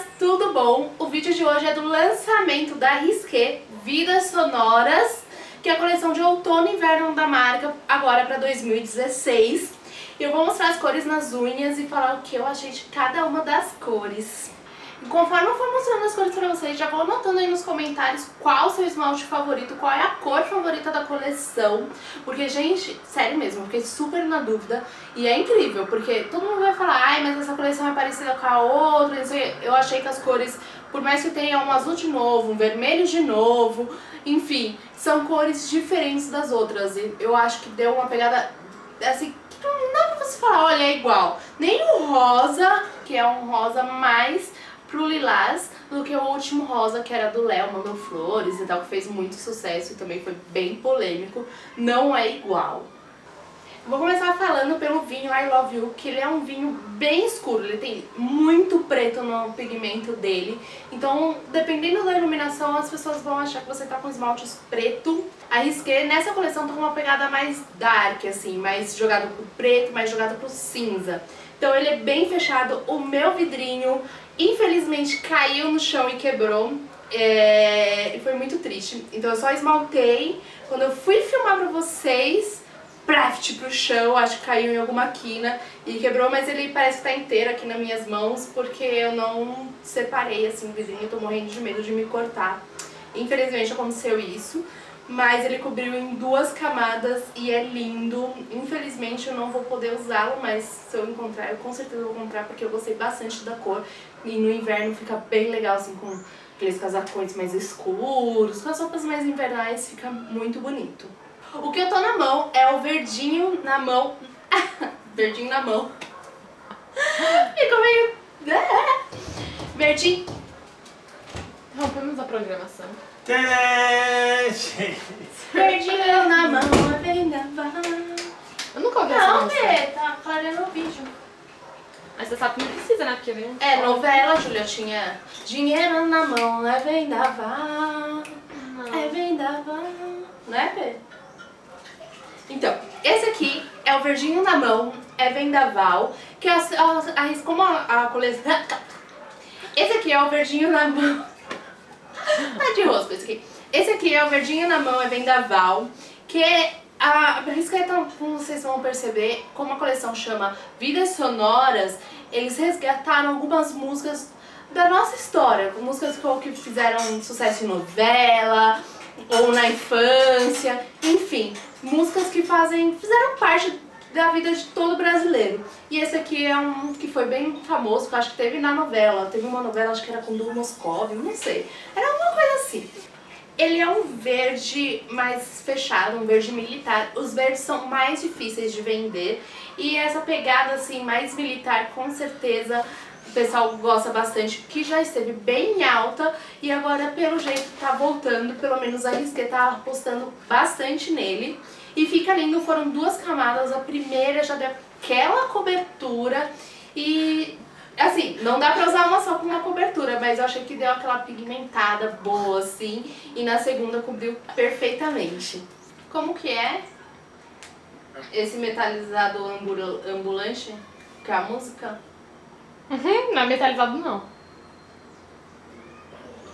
meninas, tudo bom? O vídeo de hoje é do lançamento da Risqué Vidas Sonoras, que é a coleção de outono e inverno da marca, agora para 2016. E eu vou mostrar as cores nas unhas e falar o que eu achei de cada uma das cores. E conforme eu for mostrando as cores pra vocês, já vou anotando aí nos comentários qual o seu esmalte favorito, qual é a cor favorita da coleção. Porque, gente, sério mesmo, fiquei super na dúvida. E é incrível, porque todo mundo vai falar, ai, mas essa coleção é parecida com a outra. Eu achei que as cores, por mais que tenha um azul de novo, um vermelho de novo, enfim, são cores diferentes das outras. E eu acho que deu uma pegada, assim, que não dá pra você falar, olha, é igual. Nem o rosa, que é um rosa mais pro lilás do que o último rosa que era do Léo, Mandou Flores e tal, que fez muito sucesso e também foi bem polêmico. Não é igual. Vou começar falando pelo vinho I Love You, que ele é um vinho bem escuro, ele tem muito preto no pigmento dele, então dependendo da iluminação as pessoas vão achar que você tá com esmaltes preto. Arrisquei, nessa coleção tá com uma pegada mais dark, assim, mais jogado pro preto, mais jogado pro cinza. Então ele é bem fechado, o meu vidrinho infelizmente caiu no chão e quebrou. É... E foi muito triste. Então eu só esmaltei. Quando eu fui filmar pra vocês, praft pro chão, acho que caiu em alguma quina e quebrou, mas ele parece que tá inteiro aqui nas minhas mãos, porque eu não separei assim o vidrinho, eu tô morrendo de medo de me cortar. Infelizmente aconteceu isso mas ele cobriu em duas camadas e é lindo. Infelizmente eu não vou poder usá-lo, mas se eu encontrar, eu com certeza vou comprar porque eu gostei bastante da cor. E no inverno fica bem legal, assim, com aqueles casacões mais escuros, com as roupas mais invernais, fica muito bonito. O que eu tô na mão é o verdinho na mão. verdinho na mão. Ficou meio... verdinho. Rompemos a programação. Verdinho na mão, é vendaval. Eu nunca ouvi essa Não, música. Bê, tá clareando o vídeo. Mas você sabe que não precisa, né? Porque vem um É, novela, Júlia, tinha dinheiro na mão, é vendaval, é vendaval. Não é, Bê? Então, esse aqui é o verdinho na mão, é vendaval, que é a, a, a, como a, a coleção... Esse aqui é o verdinho na mão... Tá de rosco esse aqui. Esse aqui é o verdinho na mão, é vendaval, que é a Risqueta, como vocês vão perceber, como a coleção chama Vidas Sonoras, eles resgataram algumas músicas da nossa história, músicas que fizeram sucesso em novela, ou na infância, enfim, músicas que fazem, fizeram parte da vida de todo brasileiro. E esse aqui é um que foi bem famoso, que eu acho que teve na novela, teve uma novela, acho que era com Du Moscov, não sei, era alguma coisa assim. Ele é um verde mais fechado, um verde militar. Os verdes são mais difíceis de vender e essa pegada assim mais militar com certeza o pessoal gosta bastante, que já esteve bem alta e agora pelo jeito tá voltando, pelo menos a Risqué tá apostando bastante nele. E fica lindo, foram duas camadas, a primeira já deu aquela cobertura e assim, não dá pra usar uma só com uma cobertura, mas eu achei que deu aquela pigmentada boa assim e na segunda cobriu perfeitamente. Como que é esse metalizado ambul ambulante? Que é a música? Uhum, não é metalizado, não.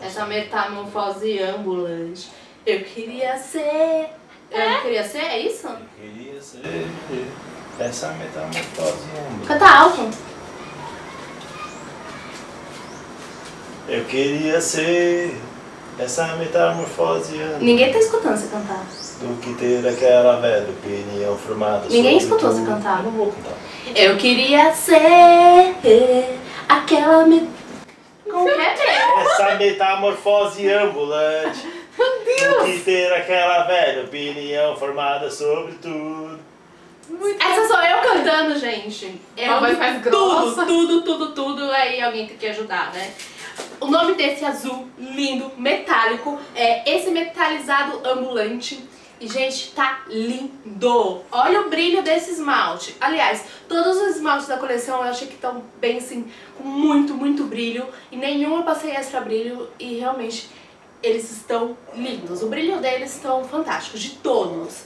Essa metamorfose ambulante. Eu queria ser. Eu queria ser? É isso? Queria ser essa metamorfose ambulante. Canta alto. Eu queria ser essa metamorfose ambulante. Ninguém tá escutando você cantar. Do que ter aquela velha opinião formada Ninguém sobre escutou você tudo. cantar. Eu não vou cantar. Eu queria ser aquela me... Como que é? Essa metamorfose ambulante. Meu Do que Deus! ter aquela velha opinião formada sobre tudo. Essa sou eu cantando, gente. Eu Uma voz mais tudo, grossa. tudo, tudo, tudo. Aí alguém tem que ajudar, né? O nome desse azul lindo, metálico, é esse metalizado ambulante. E, gente, tá lindo! Olha o brilho desse esmalte. Aliás, todos os esmaltes da coleção eu achei que estão bem, assim, com muito, muito brilho. E nenhum eu passei extra brilho e realmente eles estão lindos. O brilho deles estão fantásticos, de todos.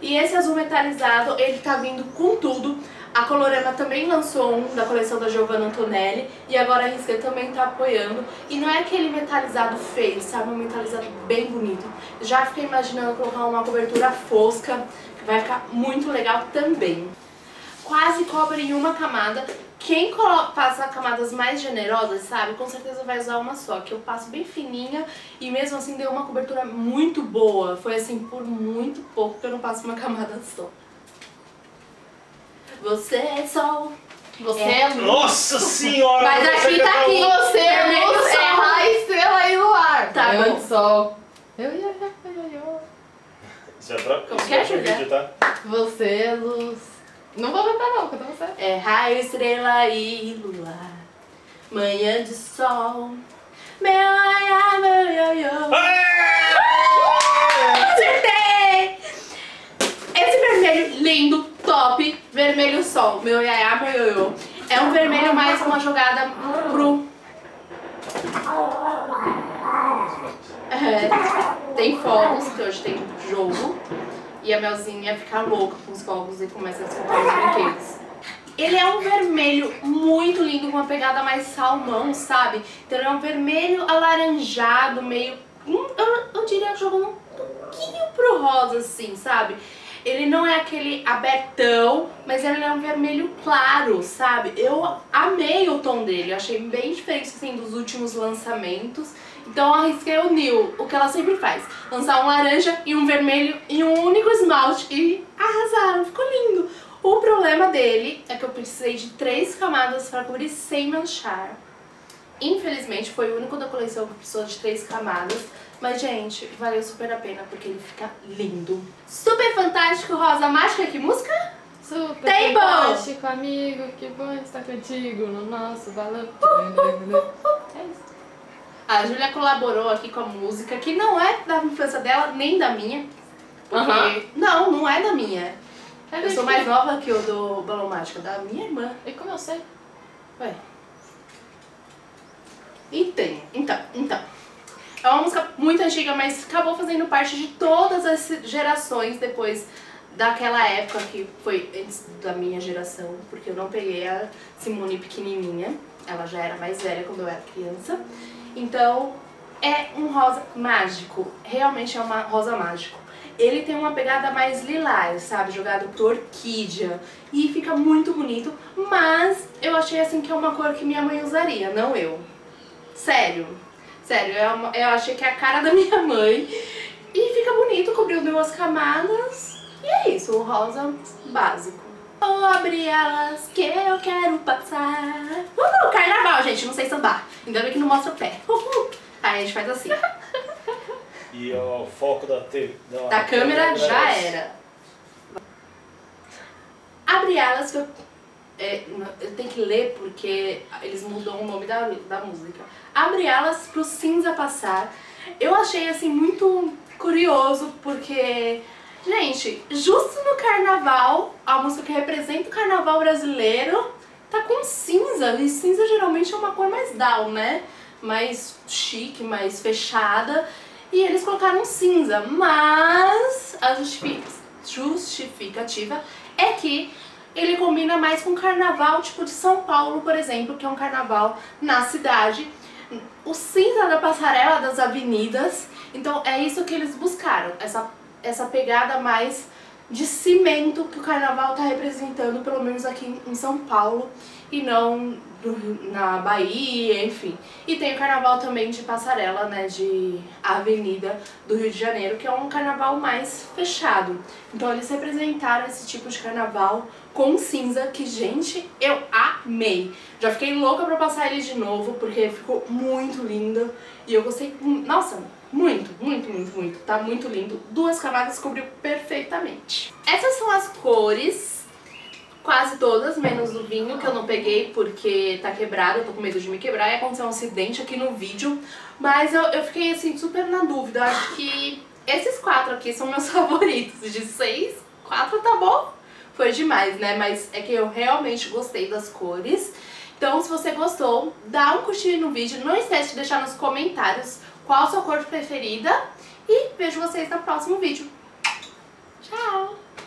E esse azul metalizado, ele tá vindo com tudo. A Colorama também lançou um da coleção da Giovanna Antonelli e agora a Risqué também tá apoiando. E não é aquele metalizado feio, sabe? Um metalizado bem bonito. Já fiquei imaginando colocar uma cobertura fosca, que vai ficar muito legal também. Quase cobre em uma camada. Quem passa camadas mais generosas, sabe, com certeza vai usar uma só, que eu passo bem fininha e mesmo assim deu uma cobertura muito boa. Foi assim, por muito pouco que eu não passo uma camada só. Você é sol. Você É. é, luz. Nossa senhora! Mas aqui já tá aqui. Você é luz, é raio, estrela e luar. Tá eu bom. sol. Eu, eu, eu, eu, eu. Já troca Como isso é, Julia? vídeo, tá? Você é luz. Não vou cantar não, canta você. É raio, estrela e lua. Manhã de sol. Meu aiá, meu ioiô. Acertei! Esse vermelho lindo, top, vermelho sol, meu iaiá, meu ioiô. É um vermelho mais uma jogada pro... É, tem fogos, que hoje tem jogo. E a Melzinha fica louca com os fogos e começa a soltar os brinquedos. Ele é um vermelho muito lindo, com uma pegada mais salmão, sabe? Então ele é um vermelho alaranjado, meio... Eu, eu diria jogando um pouquinho pro rosa, assim, sabe? Ele não é aquele abertão, mas ele é um vermelho claro, sabe? Eu amei o tom dele, achei bem diferente, assim, dos últimos lançamentos. Então eu arrisquei o Nil, o que ela sempre faz. Lançar um laranja e um vermelho em um único esmalte e arrasaram, ficou lindo. O problema dele é que eu precisei de três camadas para cobrir sem manchar. Infelizmente foi o único da coleção que precisou de três camadas. Mas, gente, valeu super a pena porque ele fica lindo. Super fantástico, rosa mágica, que música? Super Table! fantástico, amigo, que bom estar contigo no nosso balão. É isso. A Júlia colaborou aqui com a música, que não é da infância dela, nem da minha. Porque. Não, não é da minha. É Eu sou mais nova que o do Balão Mágico, da minha irmã. E como eu sei? Ué. Então, então, então. É uma música muito antiga, mas acabou fazendo parte de todas as gerações depois daquela época que foi antes da minha geração, porque eu não peguei a Simone pequenininha, ela já era mais velha quando eu era criança. Então, é um rosa mágico, realmente é uma rosa mágico. Ele tem uma pegada mais lilás, sabe, jogado pro orquídea, e fica muito bonito, mas eu achei assim que é uma cor que minha mãe usaria, não eu. Sério. Sério, é uma- eu achei que é a cara da minha mãe. E fica bonito, cobriu duas camadas. E é isso, o rosa básico. Abrir elas que eu quero passar. Uhul, carnaval, gente, não sei sambar. Ainda bem que não mostra o pé. Uhul. Aí a gente faz assim. E ó, o foco da, te... da, Da câmera já é esse. era. Abre elas que eu. é, eu tenho que ler porque eles mudam o nome da, da música. Abre elas pro cinza passar. Eu achei assim muito curioso porque, gente, justo no carnaval, a música que representa o carnaval brasileiro tá com cinza. E cinza geralmente é uma cor mais down, né? Mais chique, mais fechada. E eles colocaram cinza, mas a justifi- justificativa é que ele combina mais com carnaval, tipo de São Paulo, por exemplo, que é um carnaval na cidade. O cinza da passarela das avenidas, então é isso que eles buscaram, essa, essa pegada mais de cimento que o carnaval tá representando, pelo menos aqui em São Paulo, e não na Bahia, enfim. E tem o carnaval também de passarela, né, de avenida do Rio de Janeiro, que é um carnaval mais fechado. Então eles representaram esse tipo de carnaval com cinza, que, gente, eu amei. Já fiquei louca pra passar ele de novo, porque ficou muito lindo. E eu gostei, nossa, muito, muito, muito, muito. Tá muito lindo. Duas camadas cobriu perfeitamente. Essas são as cores quase todas, menos o vinho, que eu não peguei porque tá quebrado, eu tô com medo de me quebrar e acontecer um acidente aqui no vídeo. Mas eu, eu fiquei assim super na dúvida, acho que esses quatro aqui são meus favoritos. De seis, quatro tá bom? foi demais, né? Mas é que eu realmente gostei das cores. Então, se você gostou, dá um curtir no vídeo. Não esquece de deixar nos comentários qual a sua cor preferida. E vejo vocês no próximo vídeo. Tchau!